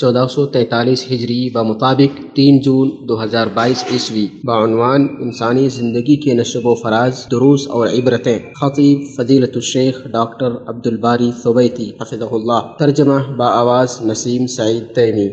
चौदह सौ तैंतालीस हिजरी व मुताबिक 3 जून दो हज़ार बाईस ईस्वी बानवान इंसानी ज़िंदगी के नशब फराज, दुरूस और इबरतें। ख़तीब फजीलत शेख डॉक्टर अब्दुलबारी सोबैती हफिज़ल्ला तर्जमा बा आवाज़ नसीम सईद तैमी।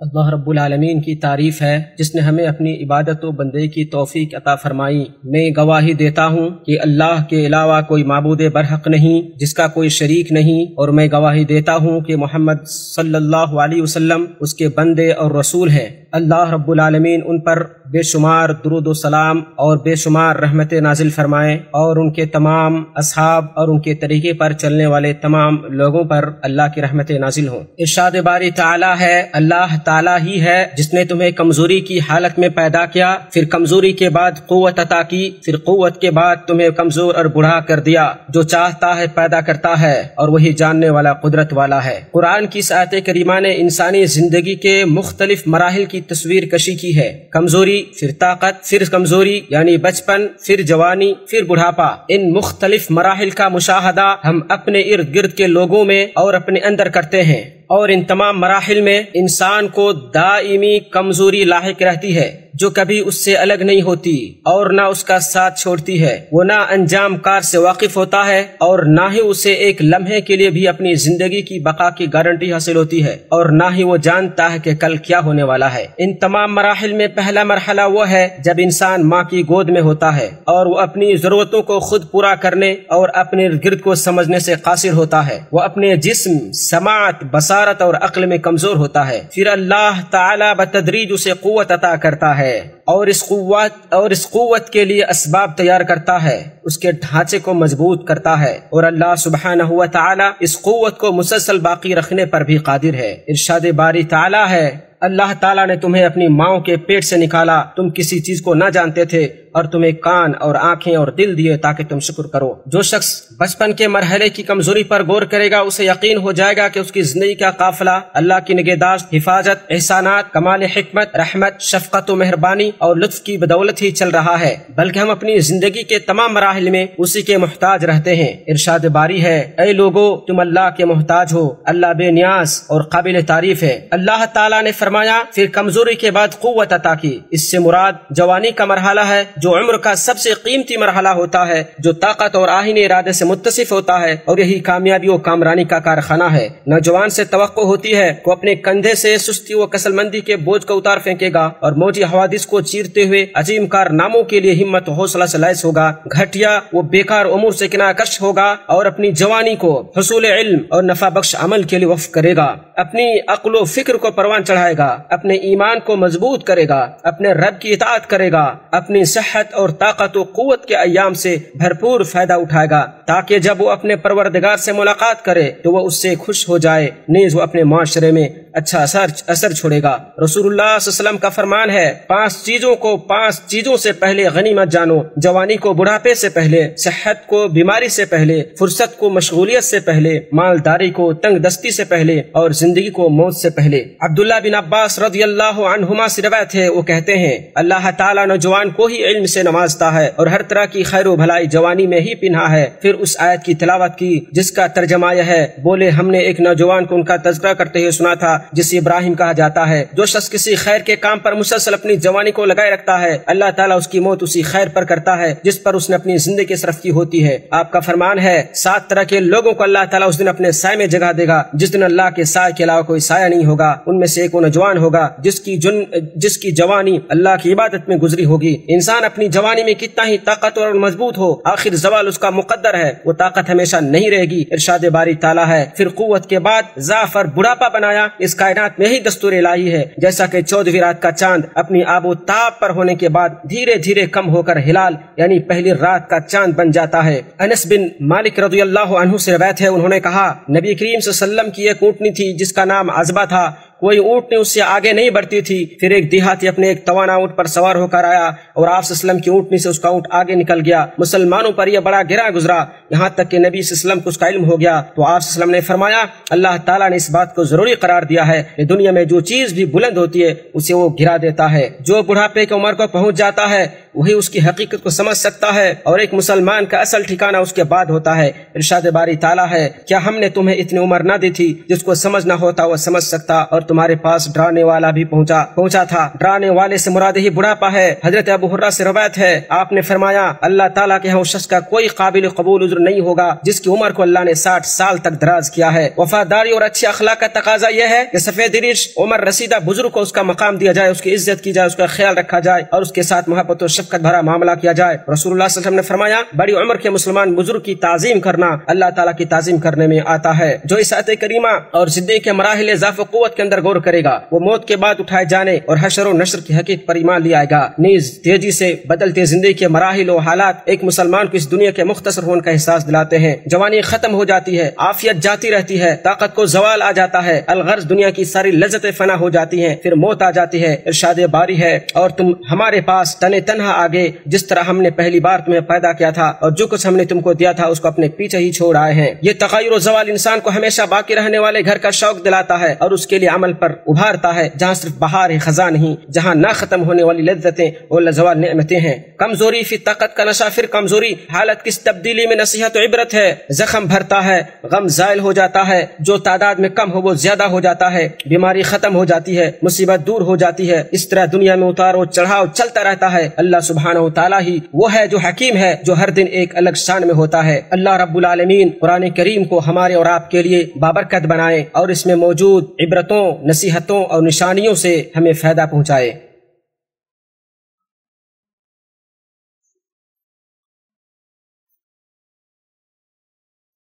अल्लाह रब्बुल आलमीन की तारीफ़ है, जिसने हमें अपनी इबादत व बंदे की तौफीक अता फरमाई। मैं गवाही देता हूँ कि अल्लाह के अलावा कोई मबूद बरहक नहीं, जिसका कोई शरीक नहीं, और मैं गवाही देता हूँ कि मोहम्मद सल्लल्लाहु अलैहि वसल्लम उसके बंदे और रसूल हैं। अल्लाह रब्बुल आलमीन उन पर बेशुमार दुरुद सलाम और बेशुमार रहमत नाजिल फरमाए और उनके तमाम असहाब और उनके तरीके पर चलने वाले तमाम लोगों पर अल्लाह की रहमत नाजिल हो। इर्शाद बारी ताला है, अल्लाह ताला ही है जिसने तुम्हें कमज़ोरी की हालत में पैदा किया, फिर कमज़ोरी के बाद कुत अता की, फिर कुत के बाद तुम्हें कमज़ोर और बुढ़ा कर दिया, जो चाहता है पैदा करता है और वही जानने वाला कुदरत वाला है। कुरान की सात करीमा ने इंसानी ज़िंदगी के मुख्तलिफ़ मराहल की तस्वीर कशी की है। कमज़ोरी फिर ताकत, फिर कमज़ोरी, यानी बचपन, फिर जवानी, फिर बुढ़ापा। इन मुख्तलिफ़ मराहल का मुशाहदा हम अपने इर्द गिर्द के लोगों में और अपने अंदर करते हैं। और इन तमाम मराहल में इंसान को दाइमी कमज़ोरी लाक रहती है, जो कभी उससे अलग नहीं होती और ना उसका साथ छोड़ती है। वो ना अंजाम कार से वाकिफ होता है और ना ही उसे एक लम्हे के लिए भी अपनी ज़िंदगी की बका की गारंटी हासिल होती है और ना ही वो जानता है कि कल क्या होने वाला है। इन तमाम मराहल में पहला मरहला वो है, जब इंसान माँ की गोद में होता है और वो अपनी जरूरतों को खुद पूरा करने और अपने गिर्द को समझने से कासिर होता है। वो अपने जिस्म, समात बसारत और अक्ल में कमज़ोर होता है। फिर अल्लाह ताला बतदरीज उसे कुत अता करता है और इस कुत और इस कुत के लिए इसबाब तैयार करता है। उसके ढांचे को मज़बूत करता है और अल्लाह सुबहान हुआ ताला इस कुत को मुसलसल बाकी रखने पर भी कादिर है। इरशाद बारी ताला है, अल्लाह ताला ने तुम्हें अपनी माओ के पेट से निकाला। तुम किसी चीज़ को न जानते थे। और तुम्हें कान और आँखें और दिल दिए ताकि तुम शुक्र करो। जो शख्स बचपन के मरहले की कमज़ोरी पर गौर करेगा, उसे यकीन हो जाएगा कि उसकी ज़िंदगी का काफिला, अल्लाह की निगहदाश्त हिफाजत, एहसानात, कमाल हिकमत, रहमत, शफकत मेहरबानी और लुत्फ की बदौलत ही चल रहा है। बल्कि हम अपनी ज़िंदगी के तमाम मराहल में उसी के मोहताज रहते हैं। इरशाद बारी है ए लोगो, तुम अल्लाह के मोहताज हो। अल्लाह बेनियाज और काबिल तारीफ़ है। अल्लाह ताला ने फरमाया, फिर कमज़ोरी के बाद कुत अता की। इससे मुराद, जवानी का मरहला है जो उम्र का सबसे कीमती मरहला होता है, जो ताकत और आहीन इरादे से मुतसिफ होता है और यही कामयाबी और कामरानी का कारखाना है। नौजवान से तो होती है, वो अपने कंधे से सुस्ती व कसलमंदी के बोझ को उतार फेंकेगा और मौजी हवादिस को चीरते हुए अजीम कारनामों के लिए हिम्मत हौसला से लैस होगा। घटिया वो बेकार उम्र से किनाकश होगा और अपनी जवानी को हसूल इल्म और नफा बख्श अमल के लिए वफ करेगा। अपनी अकलो फ़िक्र को परवान चढ़ाएगा, अपने ईमान को मज़बूत करेगा, अपने रब की इतात करेगा, अपनी सेहत और ताकत और कुत के अयाम से भरपूर फ़ायदा उठाएगा, ताकि जब वो अपने परवरदगार से मुलाकात करे तो वह उससे खुश हो जाए। नीज वो अपने माशरे में अच्छा असर असर छोड़ेगा। रसूलुल्लाह का फरमान है, पाँच चीज़ों को, पाँच चीज़ों से पहले गनीमत जानो, जवानी को, बुढ़ापे से पहले, सेहत को, बीमारी से पहले, फुर्सत को, मशगूलियत से पहले, मालदारी को तंग दस्ती से पहले और ज़िंदगी को, मौत से पहले। अब्दुल्ला बिन अब्बास रज़ी अल्लाह से रवायत है, वो कहते हैं, अल्लाह ताला नौजवान को ही इल्म से नवाजता है और हर तरह की खैर भलाई जवानी में ही पिन्हा है। फिर उस आयत की तिलावत की, जिसका तर्जमा यह है, बोले, हमने एक नौजवान को उनका तस्करा करते हुए सुना था जिसे इब्राहिम कहा जाता है, जो शख्स किसी खैर के काम पर मुसलसल अपनी जवानी को लगाए रखता है, अल्लाह ताला उसकी मौत उसी खैर पर करता है, जिस पर उसने अपनी ज़िंदगी सरफ की होती है। आपका फरमान है, सात तरह के लोगों को अल्लाह ताला उस दिन अपने साय में जगह देगा, जिस दिन अल्लाह के साय के अलावा कोई साया नहीं होगा। उनमें से एक वो नौजवान होगा, जिसकी जुन, जिसकी जवानी अल्लाह की इबादत में गुजरी होगी। इंसान अपनी जवानी में कितना ही ताकतवर और मज़बूत हो, आखिर जवाल उसका मुकद्दर है। वो ताकत हमेशा नहीं रहेगी। इरशाद बारी ताला है, फिर कुत के बाद जाफ़र बुढ़ापा बनाया। इस इस कायनात में ही दस्तूर लाई है। जैसा कि चौदहवीं रात का चाँद अपनी आबो ताप पर होने के बाद धीरे धीरे कम होकर हिलाल, यानी पहली रात का चाँद बन जाता है। अनस बिन मालिक रजू अल्लाह से रवैत है, उन्होंने कहा, नबी करीम वसल्लम की एक ऊँटनी थी जिसका नाम अजबा था कोई ऊँटनी उससे आगे नहीं बढ़ती थी। फिर एक देहाती अपने एक तवाना ऊँट पर सवार होकर आया और आप की ऊँटनी से उसका ऊँट आगे निकल गया। मुसलमानों पर यह बड़ा गिरा गुजरा। यहाँ तक कि नबी वसल्लम को उसका इल्म हो गया। तो आप ने फरमाया, अल्लाह ताला ने इस बात को ज़रूरी करार दिया है कि दुनिया में जो चीज़ भी बुलंद होती है, उसे वो गिरा देता है। जो बुढ़ापे की उम्र को पहुँच जाता है वही उसकी हकीकत को समझ सकता है और एक मुसलमान का असल ठिकाना उसके बाद होता है। इरशाद बारी ताला है, क्या हमने तुम्हें इतनी उम्र न दी थी जिसको समझ समझना होता, वो समझ सकता और तुम्हारे पास डराने वाला भी पहुँचा पहुँचा था। डराने वाले से मुराद ही बुढ़ापा है। हज़रत अबू हुर्रा से रवायत है, आपने फरमाया, अल्लाह ताला के यहाँ उस शख्स का कोई काबिल कबूल उज्र नहीं होगा जिसकी उम्र को अल्लाह ने साठ साल तक दराज किया है। वफादारी और अच्छी अखलाक का तकाजा यह है कि सफ़ेद उमर रसीदा बुज़ुर्ग को उसका मकाम दिया जाए, उसकी इज़्ज़त की जाए, उसका ख्याल रखा जाए और उसके साथ मोहब्बत और शफकत भरा मामला किया जाए। रसूल ने फरमाया, बड़ी उम्र के मुसलमान बुज़ुर्ग की ताजीम करना अल्लाह ताला की ताजीम करने में आता है। जो इस आयत करीमा और ज़िंदगी के मराहल जाफ़ के अंदर गौर करेगा, वो मौत के बाद उठाए जाने और हशर नशर की हकीक पर ईमान लिया आएगा। नीज तेज़ी से बदलते ज़िंदगी के मराहल और हालात एक मुसलमान को इस दुनिया के मुख्तर होने का एहसास दिलाते हैं। जवानी खत्म हो जाती है, आफियत जाती रहती है, ताकत को जवाल आ जाता है, अलगर्ज दुनिया की सारी लज्जत फना हो जाती है, फिर मौत आ जाती है, इर्शाद बारी है और तुम हमारे पास तने तनहा आगे जिस तरह हमने पहली बार तुम्हें पैदा किया था और जो कुछ हमने तुमको दिया था, उसको अपने पीछे ही छोड़ आए हैं। ये तकैर जवाल इंसान को हमेशा बाकी रहने वाले घर का शौक दिलाता है और उसके लिए अमल पर उभारता है, जहाँ सिर्फ़ बहार है, खजा नहीं, जहाँ न खत्म होने वाली लज्जतें और लजवाल नियमतें हैं। कमज़ोरी फिर ताकत का नशा, फिर कमज़ोरी हालत किस तब्दीली में नसीहत इबरत है? जख्म भरता है, गम जायल हो जाता है, जो तादाद में कम हो वो ज़्यादा हो जाता है, बीमारी खत्म हो जाती है, मुसीबत दूर हो जाती है। इस तरह दुनिया में उतारो चढ़ाव चलता रहता है। अल्लाह सुबहान तला ही, वो है जो हकीम है, जो हर दिन एक अलग शान में होता है। अल्लाह रब्बुल आलमीन कुरान करीम को हमारे और आपके लिए बाबरकत बनाए और इसमें मौजूद इबरतों, नसीहतों और निशानियों से हमें फ़ायदा पहुँचाए।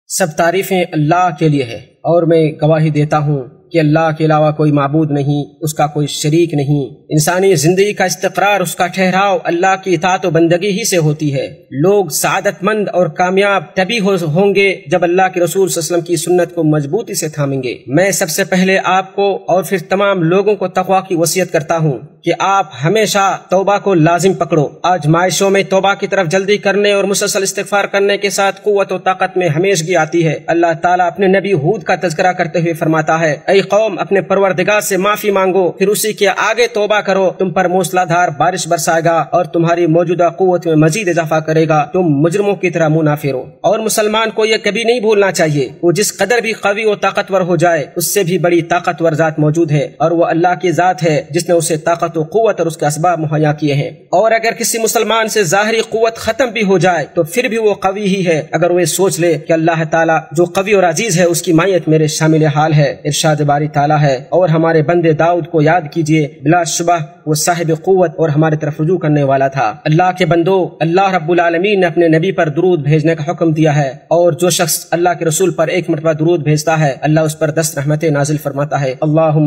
सब तारीफें अल्लाह के लिए है और मैं गवाही देता हूँ। कि अल्लाह के अलावा कोई मबूद नहीं, उसका कोई शरीक नहीं। इंसानी ज़िंदगी का इस्तरार उसका ठहराव अल्लाह की इतात बंदगी ही से होती है। लोग सादतमंद और कामयाब तभी हो, होंगे जब अल्लाह के रसूल वसलम की सुन्नत को मजबूती से थामेंगे। मैं सबसे पहले आपको और फिर तमाम लोगों को तकवा की वसीयत करता हूँ। कि आप हमेशा तोबा को लाजिम पकड़ो। आजमाइशों में तोबा की तरफ़ जल्दी करने और मुसलसल इस्तफार करने के साथ कुत और ताकत में हमेशगी आती है। अल्लाह ताला अपने नबी हूद का तस्करा करते हुए फरमाता है अय कौम, अपने परवरदिगार से माफ़ी मांगो, फिर उसी के आगे तोबा करो। तुम पर मूसलाधार बारिश बरसाएगा और तुम्हारी मौजूदा कुत में मजीद इजाफा करेगा। तुम मुजरमों की तरह मुँह ना फेरो। और मुसलमान को यह कभी नहीं भूलना चाहिए, वो जिस कदर भी कवि और ताकतवर हो जाए, उससे भी बड़ी ताकतवर जात मौजूद है और वो अल्लाह की जात है, जिसने उसे ताकत ताकत क़वत और उसके इसबाब मुहैया किए हैं। और अगर किसी मुसलमान से ज़ाहरी क़वत ख़त्म भी हो जाए तो फिर भी वो कवि ही है। अगर वो सोच ले कि अल्लाह ताला जो कवि और अज़ीज़ है, उसकी मायत मेरे शामिल हाल है, इरशाद बारी ताला है। और हमारे बंदे दाऊद को याद कीजिए, बिला सुबह वो साहिब क़वत और हमारे तरफ़ रुजू करने वाला था। अल्लाह के बंदो, अल्लाह रब्बुल आलमीन ने अपने नबी पर दरूद भेजने का हुक्म दिया है। और जो शख्स अल्लाह के रसूल पर एक मरतबा दरूद भेजता है, अल्लाह उस पर दस रहमत नाजिल फरमाता है। अल्लाह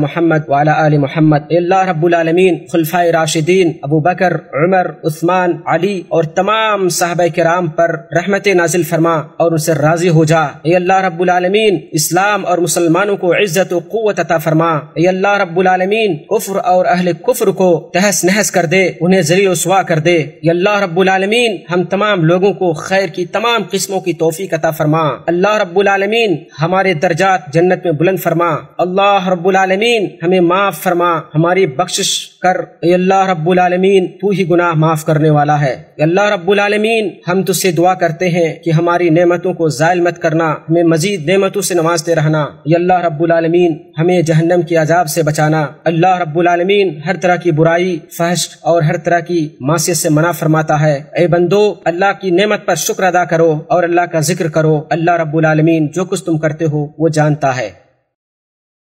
मोहम्मद वाला आल मोहम्मद। अल्लाह रब्बुल आलमीन, खुलफाए राशिदीन, अबू बकर, उमर, उस्मान, अली और तमाम साहब कराम पर रहमत नाजिल फरमा और उनसे राज़ी हो जा। अल्लाह रब्बुल आलमीन, इस्लाम और मुसलमानों को इज़्ज़त और क़ुव्वत अता फरमा। अल्लाह रब्बुल आलमीन, कुफ्र और अहल कुफ्र को तहस नहस कर दे, उन्हें ज़रिए उसवा कर दे। अल्लाह रब्बुल आलमीन, हम तमाम लोगों को खैर की तमाम किस्मों की तोफ़ी अता फरमा। अल्लाह रब्बुल आलमीन, हमारे दर्जात जन्नत में बुलंद फरमा। अल्लाह रब्बुल आलमीन, हमें माफ़ फरमा, हमारी बख्शिश कर अल्लाह रब्बुल आलमीन, तू ही गुनाह माफ़ करने वाला है। अल्लाह रब्बुल आलमीन, हम तुझसे दुआ करते हैं कि हमारी नेमतों को जायल मत करना, हमें मजीद नेमतों से नवाजते रहना। अल्लाह रब्बुल आलमीन, हमें जहन्नम की अजाब से बचाना। अल्लाह रब्बुल आलमीन, हर तरह की बुराई फहश और हर तरह की मासीत से मना फरमाता है। ए बंदो, अल्लाह की नेमत पर शुक्र अदा करो और अल्लाह का ज़िक्र करो। अल्लाह रब्बुल आलमीन, जो कुछ तुम करते हो, वो जानता है।